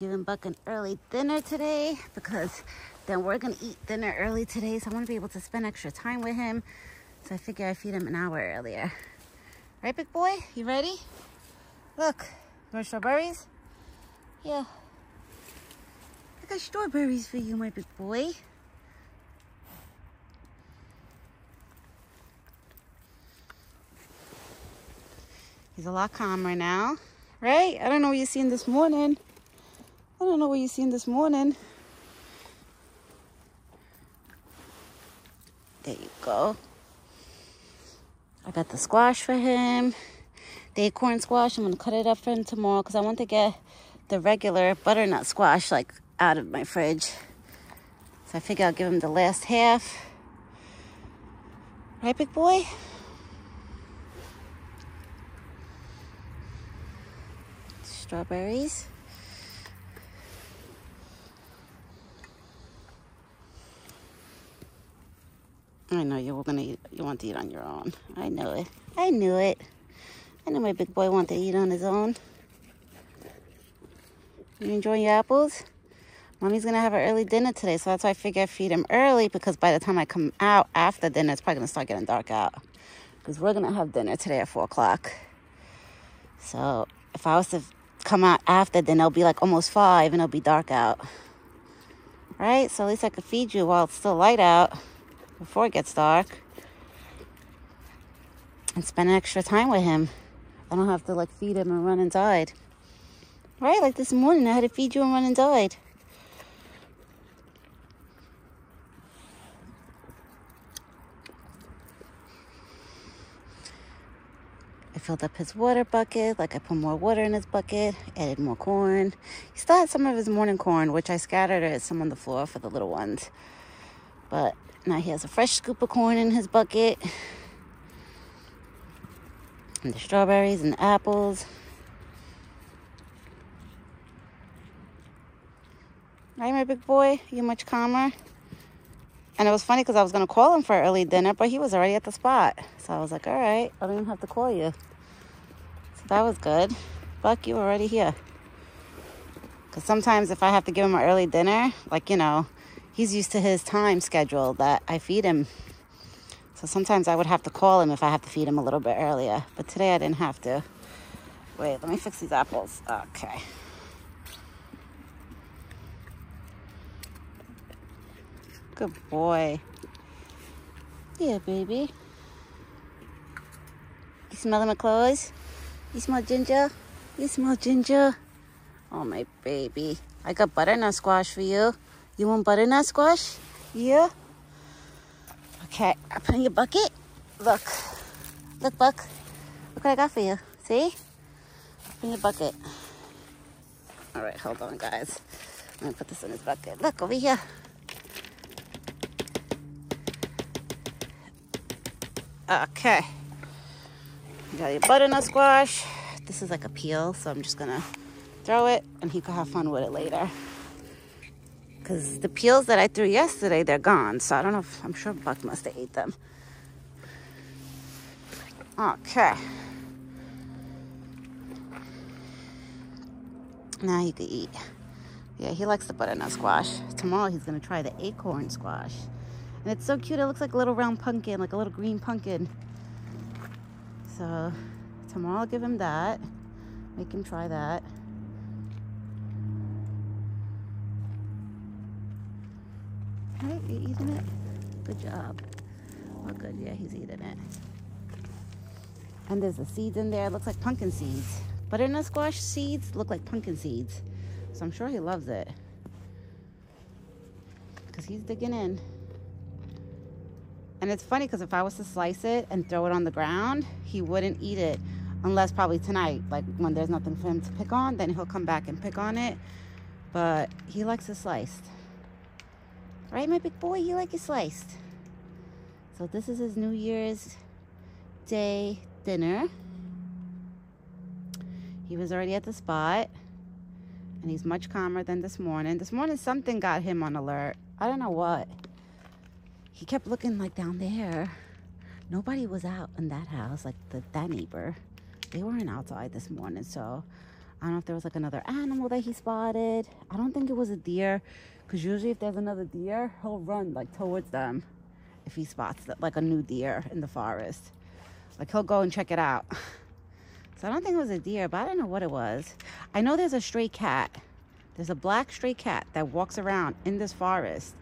Giving Buck an early dinner today because then we're gonna eat dinner early today. So I wanna be able to spend extra time with him. So I figure I feed him an hour earlier. Right, big boy? You ready? Look, you strawberries? Yeah. I got strawberries for you, my big boy. He's a lot calmer now, right? I don't know what you seen this morning. I don't know what you seen this morning. There you go. I got the squash for him. The acorn squash. I'm going to cut it up for him tomorrow because I want to get the regular butternut squash like out of my fridge. So I figure I'll give him the last half. Right, big boy? strawberries. I know you were gonna eat, you want to eat on your own. I knew it. I knew it. I knew my big boy wanted to eat on his own. You enjoying your apples? Mommy's gonna have an early dinner today, so that's why I figure I feed him early because by the time I come out after dinner, it's probably gonna start getting dark out. Because we're gonna have dinner today at four o'clock. So if I was to come out after, then it'll be like almost five and it'll be dark out. Right? So at least I could feed you while it's still light out before it gets dark. And spend extra time with him. I don't have to like feed him and run inside. Right? Like this morning, I had to feed you and run inside. I filled up his water bucket. Like I put more water in his bucket, added more corn. He still had some of his morning corn, which I scattered it some on the floor for the little ones. But now he has a fresh scoop of corn in his bucket. And the strawberries and the apples. Right, my big boy? You much calmer? And it was funny because I was going to call him for early dinner, but he was already at the spot. So I was like, all right, I don't even have to call you. So that was good. Buck, you already here. Because sometimes if I have to give him an early dinner, like, you know, he's used to his time schedule that I feed him. So sometimes I would have to call him if I have to feed him a little bit earlier. But today I didn't have to. Wait, let me fix these apples. Okay. Good boy. Yeah, baby. You smell my clothes? You smell ginger? You smell ginger? Oh, my baby. I got butternut squash for you. You want butternut squash? Yeah? Okay, I put in your bucket. Look. Look, Buck. Look what I got for you. See? In your bucket. All right, hold on, guys. I'm gonna put this in his bucket. Look, over here. Okay. You got your butternut squash. This is like a peel, so I'm just gonna throw it and he could have fun with it later. Because the peels that I threw yesterday, they're gone. So I don't know if, I'm sure Buck must have ate them. Okay. Now you can eat. Yeah, he likes the butternut squash. Tomorrow he's gonna try the acorn squash. And it's so cute. It looks like a little round pumpkin, like a little green pumpkin. So tomorrow I'll give him that. Make him try that. Right, you eating it? Good job. Oh, good. Yeah, he's eating it. And there's the seeds in there. It looks like pumpkin seeds. Butternut squash seeds look like pumpkin seeds. So I'm sure he loves it. Because he's digging in. And it's funny because if I was to slice it and throw it on the ground, he wouldn't eat it unless probably tonight, like when there's nothing for him to pick on, then he'll come back and pick on it. But he likes it sliced. Right, my big boy? You like it sliced. So this is his New Year's Day dinner. He was already at the spot. And he's much calmer than this morning. This morning something got him on alert. I don't know what he kept looking like down there. Nobody was out in that house, like the, that neighbor. They weren't outside this morning, so I don't know if there was like another animal that he spotted. I don't think it was a deer because usually if there's another deer, he'll run like towards them if he spots like a new deer in the forest. Like he'll go and check it out. So I don't think it was a deer, but I don't know what it was. I know there's a stray cat. There's a black stray cat that walks around in this forest.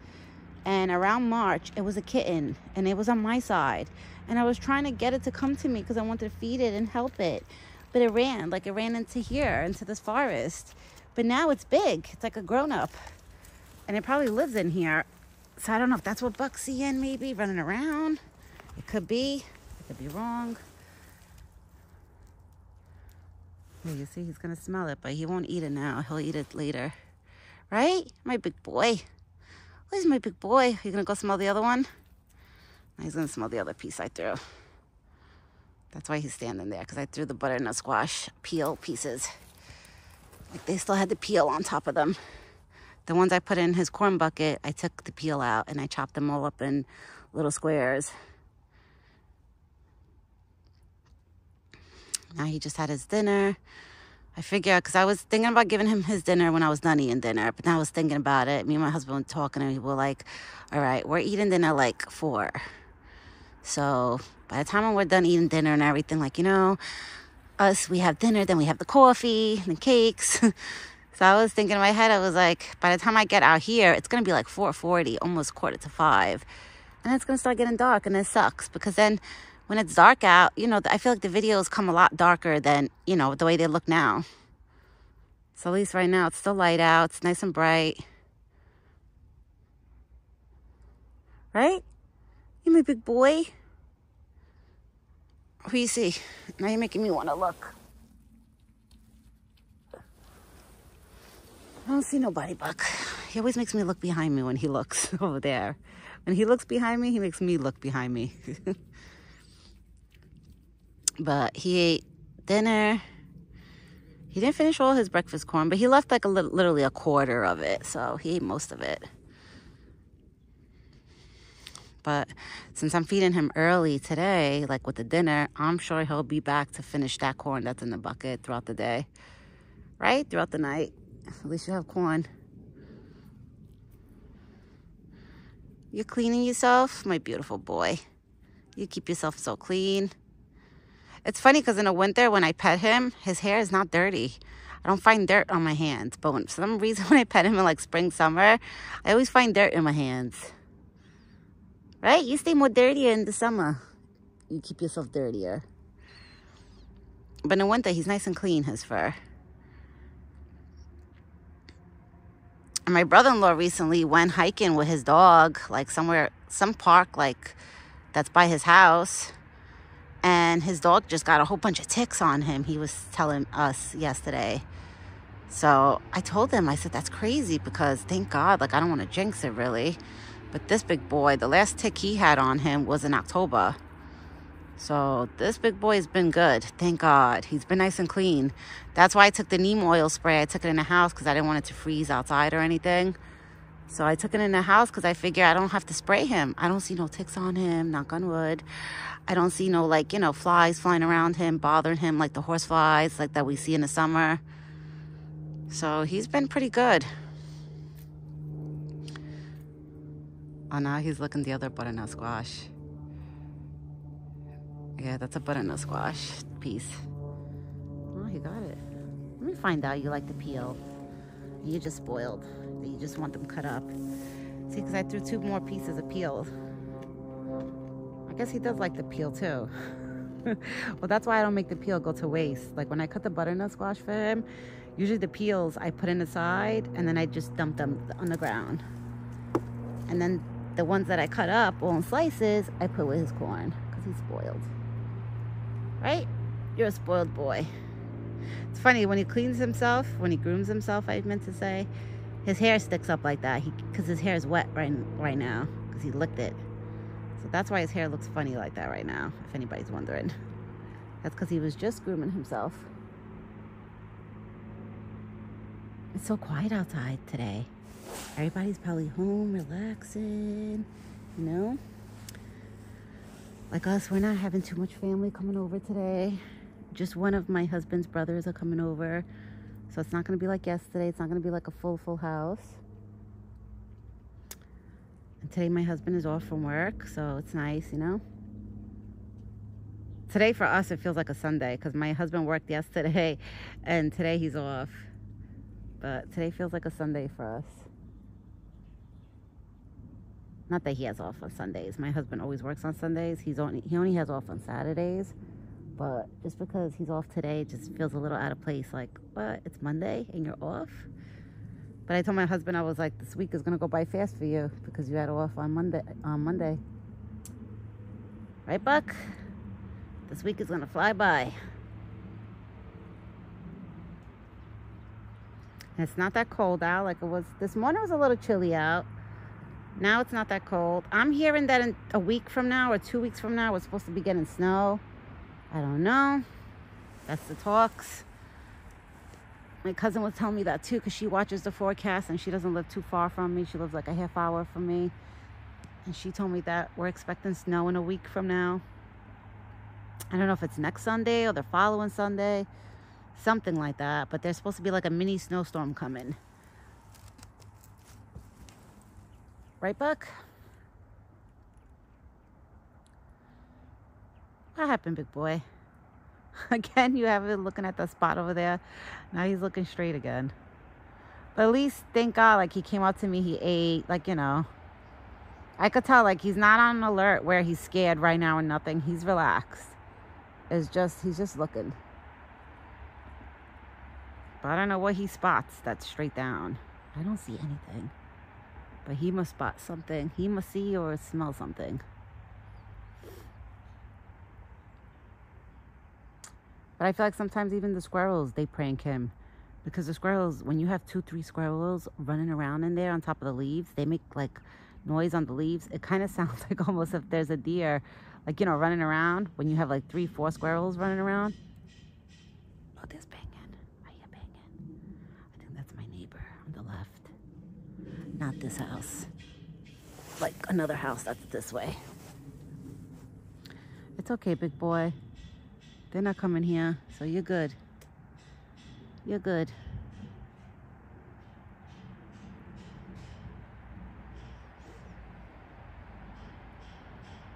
And around March, it was a kitten and it was on my side. And I was trying to get it to come to me because I wanted to feed it and help it. But it ran, like it ran into here, into this forest. But now it's big. It's like a grown up. And it probably lives in here. So I don't know if that's what Buck's seeing, maybe running around. It could be. I could be wrong. Yeah, you see, he's gonna smell it, but he won't eat it now. He'll eat it later. Right? My big boy. Where's my big boy? You gonna go smell the other one? He's gonna smell the other piece I threw. That's why he's standing there, because I threw the butternut squash peel pieces. Like they still had the peel on top of them. The ones I put in his corn bucket, I took the peel out and I chopped them all up in little squares. Now he just had his dinner. I figure, because I was thinking about giving him his dinner when I was done eating dinner, but now I was thinking about it. Me and my husband were talking, and we were like, all right, we're eating dinner like four. So by the time we're done eating dinner and everything, like, you know, us, we have dinner, then we have the coffee and the cakes. so I was thinking in my head, I was like, by the time I get out here, it's going to be like 4.40, almost quarter to five. And it's going to start getting dark, and it sucks because then when it's dark out, you know, I feel like the videos come a lot darker than, you know, the way they look now. So at least right now it's still light out. It's nice and bright. Right? You my big boy. Who you see? Now you're making me want to look. I don't see nobody, Buck. He always makes me look behind me when he looks over there. When he looks behind me, he makes me look behind me. But he ate dinner. He didn't finish all his breakfast corn, but he left like a li literally a quarter of it. So he ate most of it. But since I'm feeding him early today, like with the dinner, I'm sure he'll be back to finish that corn that's in the bucket throughout the day. Right? Throughout the night. At least you have corn. You're cleaning yourself? My beautiful boy. You keep yourself so clean. It's funny because in the winter when I pet him, his hair is not dirty. I don't find dirt on my hands. But when, for some reason when I pet him in like spring, summer, I always find dirt in my hands. Right? You stay more dirtier in the summer. You keep yourself dirtier. But in the winter, he's nice and clean, his fur. And my brother-in-law recently went hiking with his dog, like somewhere, some park, like that's by his house and his dog just got a whole bunch of ticks on him. He was telling us yesterday. So I told him, I said, that's crazy because thank God, like, I don't want to jinx it really. But this big boy, the last tick he had on him was in October. So this big boy has been good. Thank God. He's been nice and clean. That's why I took the neem oil spray. I took it in the house because I didn't want it to freeze outside or anything. So I took it in the house because I figure I don't have to spray him. I don't see no ticks on him, knock on wood. I don't see no like, you know, flies flying around him, bothering him like the horse flies like that we see in the summer. So he's been pretty good. Oh, now he's looking the other butternut squash. Yeah, that's a butternut squash piece. Oh, he got it. Let me find out you like the peel. You just spoiled. You just want them cut up. See, because I threw two more pieces of peel. I guess he does like the peel too. well, that's why I don't make the peel go to waste. Like when I cut the butternut squash for him, usually the peels I put in the side and then I just dump them on the ground. And then the ones that I cut up all in slices, I put with his corn because he's spoiled. Right? You're a spoiled boy. It's funny, when he cleans himself, when he grooms himself, I meant to say, his hair sticks up like that because his hair is wet right, right now because he licked it. So that's why his hair looks funny like that right now, if anybody's wondering. That's because he was just grooming himself. It's so quiet outside today. Everybody's probably home relaxing, you know? Like us, we're not having too much family coming over today just one of my husband's brothers are coming over. So it's not going to be like yesterday. It's not going to be like a full, full house. And today my husband is off from work, so it's nice, you know. Today for us, it feels like a Sunday because my husband worked yesterday and today he's off. But today feels like a Sunday for us. Not that he has off on Sundays. My husband always works on Sundays. He's only he only has off on Saturdays. But just because he's off today just feels a little out of place. Like, what? It's Monday and you're off? But I told my husband I was like, this week is gonna go by fast for you because you had off on Monday on Monday. Right, Buck? This week is gonna fly by. It's not that cold out like it was this morning was a little chilly out now it's not that cold. I'm hearing that in a week from now or two weeks from now, we're supposed to be getting snow. I don't know. That's the talks. My cousin was telling me that too because she watches the forecast and she doesn't live too far from me. She lives like a half hour from me. And she told me that we're expecting snow in a week from now. I don't know if it's next Sunday or the following Sunday. Something like that. But there's supposed to be like a mini snowstorm coming. Right, Buck? What happened, big boy? Again, you have him looking at the spot over there. Now he's looking straight again. But at least, thank God, like he came up to me, he ate, like, you know. I could tell, like, he's not on alert where he's scared right now and nothing. He's relaxed. It's just, he's just looking. But I don't know what he spots that's straight down. I don't see anything. But he must spot something. He must see or smell something. But I feel like sometimes even the squirrels, they prank him. Because the squirrels, when you have two, three squirrels running around in there on top of the leaves, they make like noise on the leaves. It kind of sounds like almost if there's a deer, like, you know, running around. When you have like three, four squirrels running around. Oh, there's banging. I hear banging. I think that's my neighbor on the left. Not this house. Like another house that's this way. It's okay, big boy. They're not coming here, so you're good. You're good.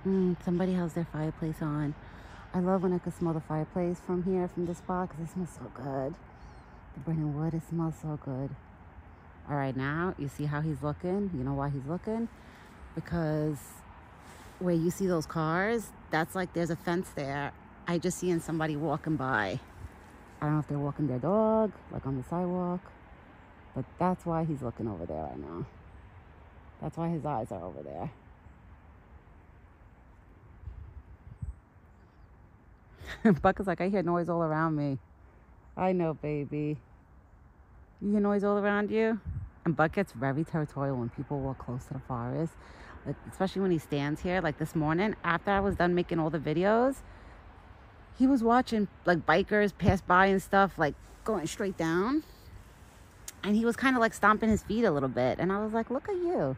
Mm, somebody has their fireplace on. I love when I can smell the fireplace from here, from this spot, because it smells so good. The burning wood, it smells so good. All right, now you see how he's looking? You know why he's looking? Because where you see those cars, that's like there's a fence there. I just seeing somebody walking by. I don't know if they're walking their dog, like on the sidewalk, but that's why he's looking over there right now. That's why his eyes are over there. Buck is like, I hear noise all around me. I know, baby. You hear noise all around you? And Buck gets very territorial when people walk close to the forest. Like, especially when he stands here. Like this morning, after I was done making all the videos, he was watching like bikers pass by and stuff, like going straight down. And he was kind of like stomping his feet a little bit. And I was like, look at you.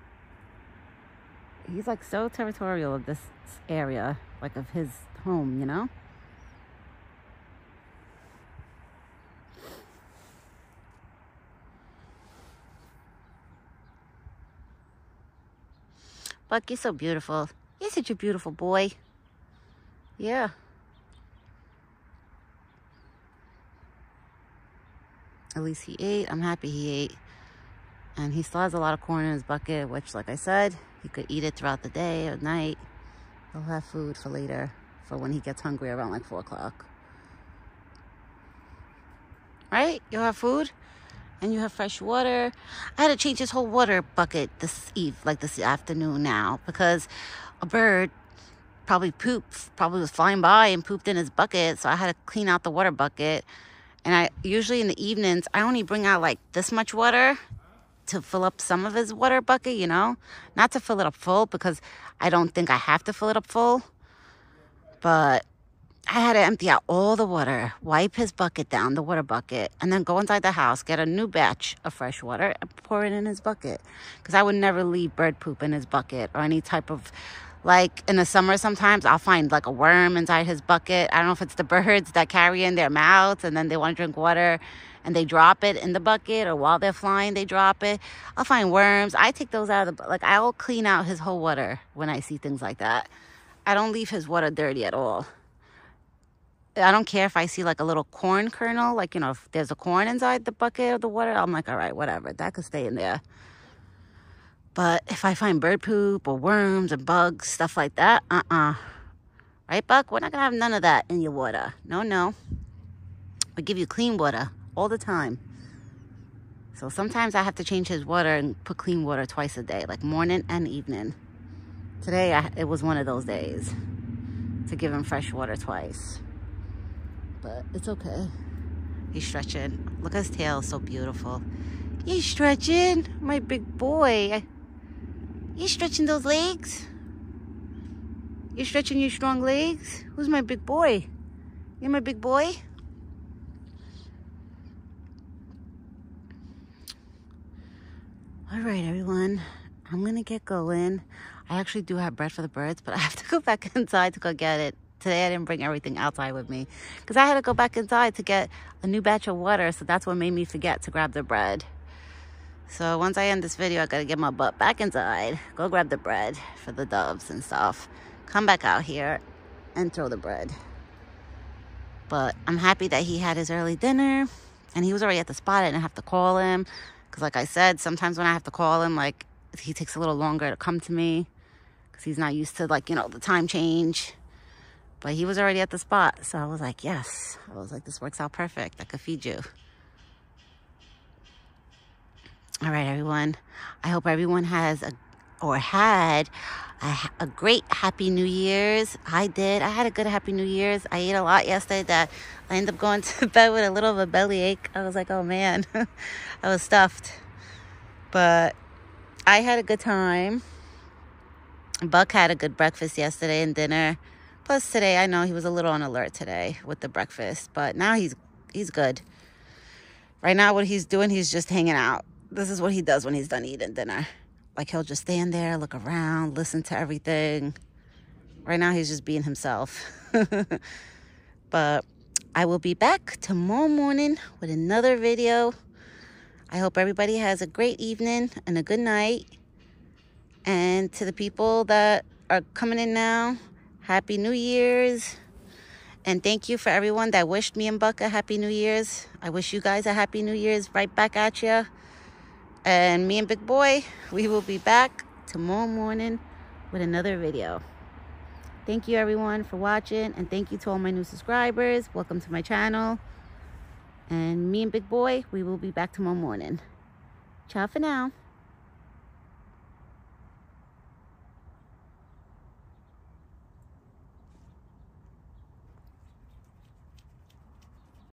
He's like so territorial of this area, like of his home, you know? Buck, you're so beautiful. You're such a beautiful boy. Yeah. At least he ate. I'm happy he ate. And he still has a lot of corn in his bucket, which, like I said, he could eat it throughout the day or night. He'll have food for later, for when he gets hungry around like 4 o'clock. Right? You'll have food? And you have fresh water. I had to change his whole water bucket this eve, like this afternoon now, because a bird probably pooped, probably was flying by and pooped in his bucket. So I had to clean out the water bucket. And I usually in the evenings, I only bring out like this much water to fill up some of his water bucket, you know, not to fill it up full because I don't think I have to fill it up full. But I had to empty out all the water, wipe his bucket down, the water bucket, and then go inside the house, get a new batch of fresh water, and pour it in his bucket. Because I would never leave bird poop in his bucket or any type of Like in the summer, sometimes I'll find like a worm inside his bucket. I don't know if it's the birds that carry in their mouths and then they want to drink water and they drop it in the bucket or while they're flying, they drop it. I'll find worms. I take those out of the, like I'll clean out his whole water when I see things like that. I don't leave his water dirty at all. I don't care if I see like a little corn kernel, like, you know, if there's a corn inside the bucket of the water, I'm like, all right, whatever, that could stay in there. But if I find bird poop or worms and bugs, stuff like that, uh-uh. Right, Buck? We're not going to have none of that in your water. No, no. We give you clean water all the time. So sometimes I have to change his water and put clean water twice a day, like morning and evening. Today, I, it was one of those days to give him fresh water twice. But it's okay. He's stretching. Look at his tail, so beautiful. He's stretching, my big boy. You stretching those legs? You stretching your strong legs? Who's my big boy? You're my big boy? All right, everyone. I'm to get going. I actually do have bread for the birds, but I have to go back inside to go get it. Today I didn't bring everything outside with me because I had to go back inside to get a new batch of water. So that's what made me forget to grab the bread. So once I end this video, I gotta get my butt back inside, go grab the bread for the doves and stuff, come back out here and throw the bread. But I'm happy that he had his early dinner and he was already at the spot. I didn't have to call him. Cause like I said, sometimes when I have to call him, like he takes a little longer to come to me because he's not used to like, you know, the time change. But he was already at the spot. So I was like, yes. I was like, this works out perfect. I could feed you. All right, everyone. I hope everyone has a or had a, a, great happy new year's i did i had a good happy new year's i ate a lot yesterday that i ended up going to bed with a little of a belly ache i was like oh man i was stuffed but i had a good time buck had a good breakfast yesterday and dinner plus today i know he was a little on alert today with the breakfast but now he's he's good right now what he's doing he's just hanging out this is what he does when he's done eating dinner. Like he'll just stand there, look around, listen to everything. Right now he's just being himself. but I will be back tomorrow morning with another video. I hope everybody has a great evening and a good night. And to the people that are coming in now, Happy New Year's. And thank you for everyone that wished me and Buck a Happy New Year's. I wish you guys a Happy New Year's right back at you. And me and Big Boy, we will be back tomorrow morning with another video. Thank you everyone for watching and thank you to all my new subscribers. Welcome to my channel. And me and Big Boy, we will be back tomorrow morning. Ciao for now.